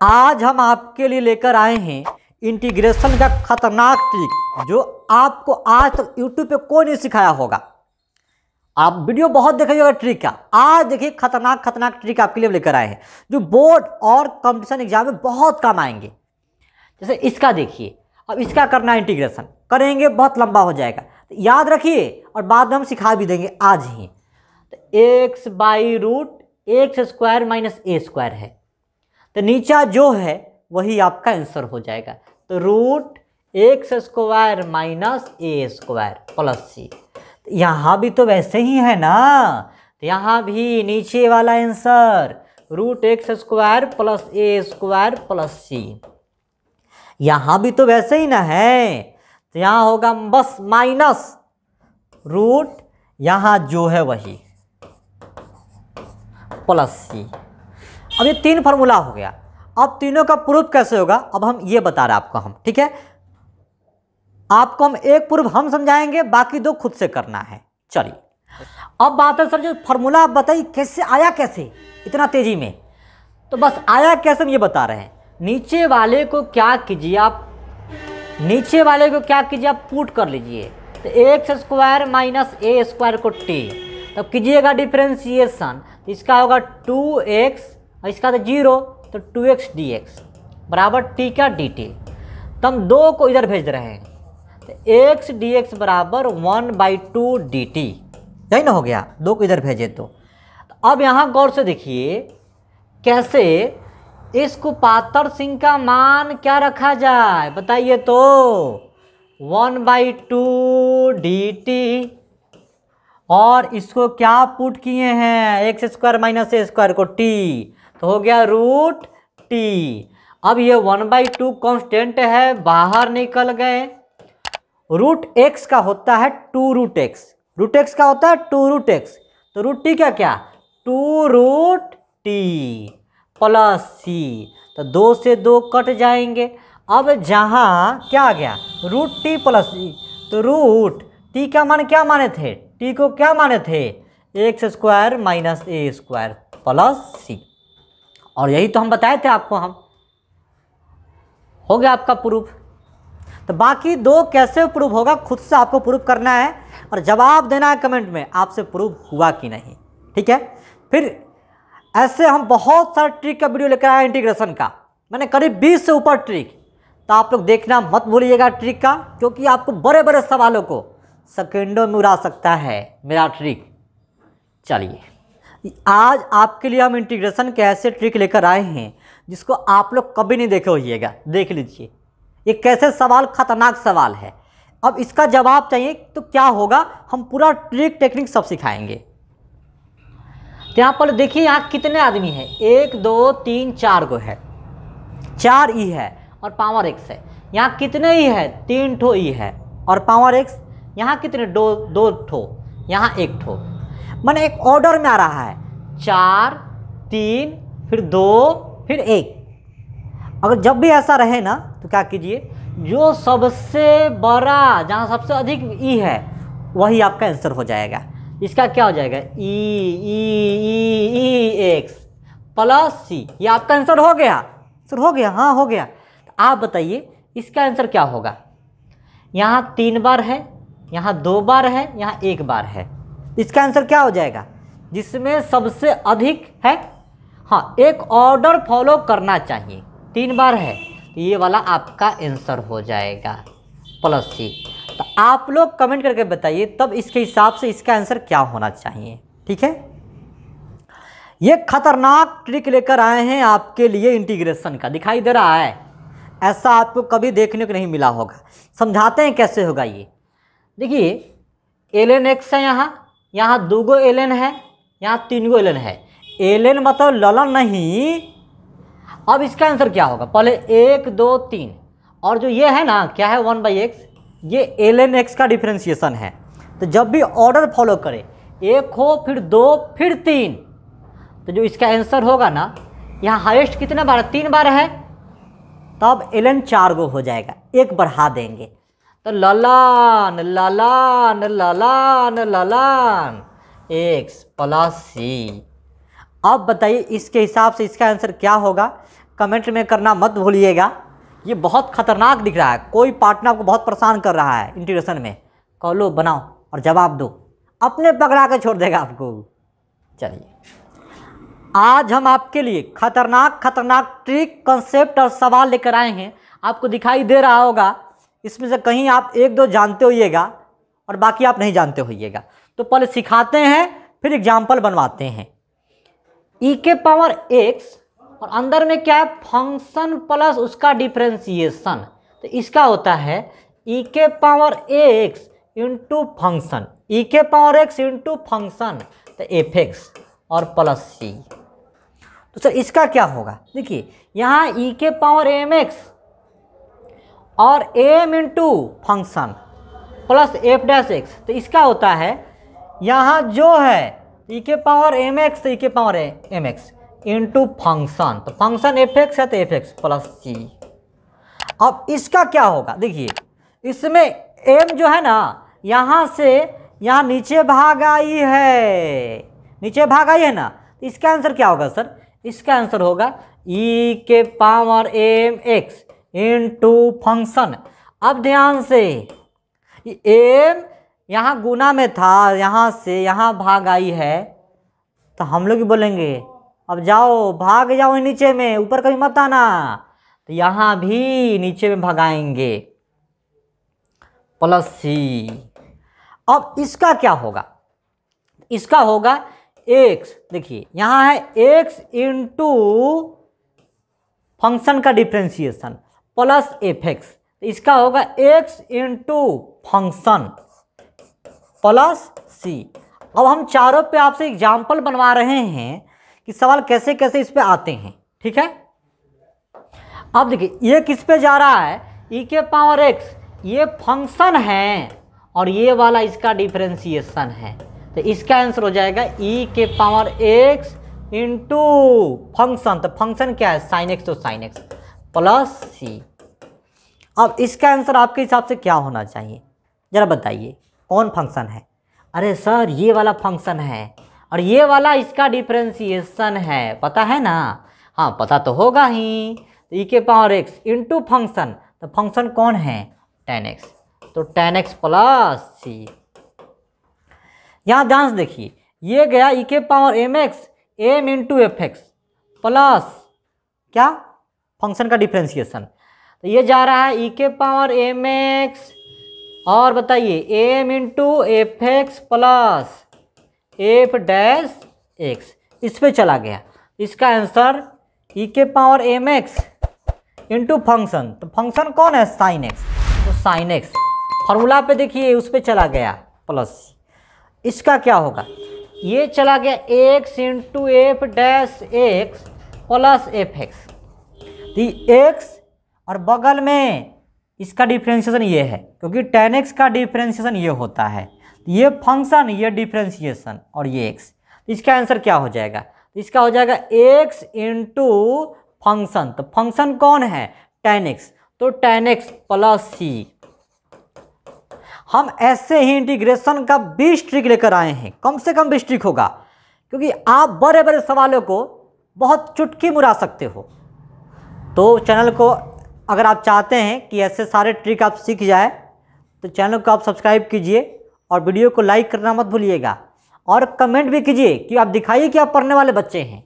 आज हम आपके लिए लेकर आए हैं इंटीग्रेशन का खतरनाक ट्रिक, जो आपको आज तक यूट्यूब पे कोई नहीं सिखाया होगा। आप वीडियो बहुत देखिएगा ट्रिक का आज देखिए, खतरनाक खतरनाक ट्रिक आपके लिए लेकर आए हैं, जो बोर्ड और कंपटीशन एग्ज़ाम में बहुत काम आएँगे। जैसे इसका देखिए, अब इसका करना है इंटीग्रेशन। करेंगे, बहुत लंबा हो जाएगा। तो याद रखिए, और बाद में हम सिखा भी देंगे आज ही। तो x by root, x square minus a square है। तो नीचा जो है, वही आपका आंसर हो जाएगा। तो root x square minus a square plus c यहाँ भी तो वैसे ही है ना? तो यहाँ भी नीचे वाला answer root x square plus a square plus c यहाँ भी तो वैसे ही ना है? तो यहाँ होगा बस माइनस रूट यहाँ जो है वही प्लस सी अब ये तीन फार्मूला हो गया। अब तीनों का प्रूफ कैसे होगा? अब हम ये बता रहे हैं आपको हम, ठीक है? आपको हम एक प्रूफ हम समझाएँगे, बाकी दो खुद से करना है। चलिए। अब बात है सर, जो फार्मूला आप बताइए, कैसे, आया कैसे? इतना तेज़ी में। तो बस आया कैसे हम ये बता रहे हैं। नीचे वाले को क्या कीजिए आप, नीचे वाले को क्या कीजिए आप पुट कर लीजिए। तो x square minus a square को टी तब कीजिएगा डिफ्रेंसिएशन इसका होगा टू एक्स और इसका तो ज़ीरो तो टू एक्स डी एक्स बराबर टी का डी टी तो हम दो को इधर भेज रहे हैं। तो एक्स डी एक्स बराबर one by two d t यही ना हो गया, दो को इधर भेजे तो। अब यहाँ गौर से देखिए, कैसे इस कुपातर सिंह का मान क्या रखा जाए, बताइए तो। One by two d t और इसको क्या पुट किए हैं? X square minus a square को टी तो हो गया रूट टी अब ये वन बाई टू कॉन्स्टेंट है, बाहर निकल गए। रूट एक्स का होता है two root x root x का होता है टू रूट एक्स तो रूट टी का क्या? Two root t plus c तो दो से दो कट जाएँगे। अब जहाँ क्या आ गया? रूट टी प्लस सी तो रूट टी का मान क्या माने थे? टी को क्या माने थे? X square minus a square plus c और यही तो हम बताए थे आपको हम। हो गया आपका प्रूफ। तो बाकी दो कैसे प्रूफ होगा, खुद से आपको प्रूफ करना है और जवाब देना है कमेंट में, आपसे प्रूफ हुआ कि नहीं। ठीक है? फिर ऐसे हम बहुत सारे ट्रिक का वीडियो लेकर आए इंटीग्रेशन का। मैंने करीब 20 से ऊपर ट्रिक। तो आप लोग देखना मत भूलिएगा ट्रिक का, क्योंकि आपको बड़े बड़े सवालों को सेकेंडों में उड़ा सकता है मेरा ट्रिक। चलिए। आज आपके लिए हम इंटीग्रेशन के ऐसे ट्रिक लेकर आए हैं, जिसको आप लोग कभी नहीं देखे होइएगा। देख लीजिए। ये कैसे सवाल, खतरनाक सवाल है। अब इसका जवाब चाहिए तो क्या होगा, हम पूरा ट्रिक टेक्निक सब सिखाएँगे। यहाँ पर देखिए, यहाँ कितने आदमी हैं? एक, दो, तीन, चार गो है। चार ई है और पावर एक्स है। यहाँ कितने ई है? तीन ठो ई है। और पावर एक्स यहाँ कितने? दो दो ठो। यहाँ एक ठो। मैंने एक ऑर्डर में आ रहा है। चार, तीन, फिर दो, फिर एक। अगर जब भी ऐसा रहे ना तो क्या कीजिए, जो सबसे बड़ा, जहाँ सबसे अधिक ई है, वही आपका आंसर हो जाएगा। इसका क्या हो जाएगा? ई ई ई ई एक्स प्लस सी ये आपका आंसर हो गया। आंसर हो गया हाँ हो गया। तो आप बताइए, इसका आंसर क्या होगा? यहाँ तीन बार है, यहाँ दो बार है, यहाँ एक बार है। इसका आंसर क्या हो जाएगा? जिसमें सबसे अधिक है? हाँ एक ऑर्डर फॉलो करना चाहिए। तीन बार है तो ये वाला आपका आंसर हो जाएगा। प्लस सी तो आप लोग कमेंट करके बताइए, तब इसके हिसाब से इसका आंसर क्या होना चाहिए? ठीक है? ये खतरनाक ट्रिक लेकर आए हैं आपके लिए इंटीग्रेशन का। दिखाई दे रहा है। ऐसा आपको कभी देखने को नहीं मिला होगा। समझाते हैं कैसे होगा ये। देखिए एल एन एक्स है यहाँ। यहाँ दो गो एल एन है, यहाँ तीन गो एल एन है। एल एन मतलब ललन नहीं। अब इसका आंसर क्या होगा? पहले एक, दो, तीन। और जो ये है ना, क्या है? One by x. ये एल एन एक्स का डिफ्रेंसिएशन है। तो जब भी ऑर्डर फॉलो करें, एक हो, फिर दो, फिर तीन। तो जो इसका आंसर होगा ना, यहाँ हाईएस्ट कितने बार? तीन बार है। तब एल एन चार गो हो जाएगा। एक बढ़ा देंगे। ललान ललान ललान ललान एक्स प्लस। सी अब बताइए, इसके हिसाब से इसका आंसर क्या होगा? कमेंट में करना मत भूलिएगा। ये बहुत खतरनाक दिख रहा है। कोई पार्टनर आपको बहुत परेशान कर रहा है इंटीग्रेशन में। कहो लो बनाओ और जवाब दो। अपने पकड़ा के छोड़ देगा आपको। चलिए। आज हम आपके लिए खतरनाक खतरनाक ट्रिक कंसेप्ट और सवाल लेकर आए हैं। आपको दिखाई दे रहा होगा इसमें से कहीं आप एक दो जानते होइएगा और बाकी आप नहीं जानते होइएगा। तो पहले सिखाते हैं, फिर एग्ज़ाम्पल बनवाते हैं। ई के पावर एक्स और अंदर में क्या है? फ़ंक्शन प्लस उसका डिफ्रेंसिएशन तो इसका होता है ई के power x into function e के पावर एक्स इंटू फ़ंक्शन तो एफ़ एक्स और प्लस सी तो सर इसका क्या होगा? देखिए, यहाँ ई के पावर एम एक्स और m into function plus f dash x. तो इसका होता है, यहाँ जो है ई के पावर एम एक्स ई के power m x into function. तो फ़ंक्शन एफ़ एक्स है तो एफ़ एक्स प्लस सी अब इसका क्या होगा? देखिए, इसमें एम जो है ना, यहाँ से, यहाँ नीचे भाग आई है। नीचे भाग आई है ना? तो इसका आंसर क्या होगा सर इसका आंसर होगा ई के power m x into function अब ध्यान से एम यहाँ गुना में था, यहाँ से यहाँ भाग आई है तो हम लोग बोलेंगे, अब जाओ, भाग जाओ नीचे में, ऊपर कभी मत आना। तो यहाँ भी नीचे में भगाएँगे। Plus c. अब इसका क्या होगा? इसका होगा एक्स देखिए, यहाँ है एक्स इंटू फ़ंक्शन का डिफ्रेंसिएशन प्लस एफ़ एक्स। इसका होगा x into function plus c. अब हम चारों पे आपसे एग्ज़ाम्पल बनवा रहे हैं कि सवाल कैसे कैसे इस पे आते हैं, ठीक है? अब देखिए, ये किस पे जा रहा है? ई के पावर एक्स ये फ़ंक्शन है और ये वाला इसका डिफ्रेंसिएशन है। तो इसका आंसर हो जाएगा ई के पावर एक्स इंटू फ़ंक्शन। तो फ़ंक्शन क्या है? साइन एक्स तो साइन एक्स प्लस सी। अब इसका आंसर आपके हिसाब से क्या होना चाहिए? ज़रा बताइए, कौन फ़ंक्शन है? अरे सर, ये वाला फ़ंक्शन है और ये वाला इसका डिफ्रेंसिएशन है, पता है ना? हाँ पता तो होगा ही। तो ई के पावर एक्स इंटू फ़ंक्शन तो फ़ंक्शन कौन है? टेन एक्स तो टेन एक्स प्लस सी यहाँ ध्यान से देखिए, ये गया ई के power m x m into f x plus क्या? फ़ंक्शन का डिफ्रेंसिएशन तो ये जा रहा है ई के पावर एम एक्स और बताइए m into f x plus f dash x इस पर चला गया। इसका आंसर ई के power m x into function तो फ़ंक्शन कौन है? साइन एक्स तो साइन एक्स फार्मूला पे देखिए, उस पर चला गया प्लस इसका क्या होगा? ये चला गया x into f dash x plus f x तो एक्स और बगल में इसका डिफ्रेंशिएशन ये है, क्योंकि टेन एक्स का डिफ्रेंशिएशन ये होता है। ये फ़ंक्शन ये डिफ्रेंशिएशन और ये एक्स इसका आंसर क्या हो जाएगा? इसका हो जाएगा एक्स इंटू फ़ंक्शन तो फ़ंक्शन कौन है? टेन एक्स तो टेन एक्स प्लस सी हम ऐसे ही इंटीग्रेशन का बीस ट्रिक लेकर आए हैं। कम से कम बीस ट्रिक होगा। क्योंकि आप बड़े बड़े सवालों को बहुत चुटकी मुरा सकते हो। तो चैनल को अगर आप चाहते हैं कि ऐसे सारे ट्रिक आप सीख जाए तो चैनल को आप सब्सक्राइब कीजिए और वीडियो को लाइक करना मत भूलिएगा। और कमेंट भी कीजिए कि आप दिखाइए कि आप पढ़ने वाले बच्चे हैं।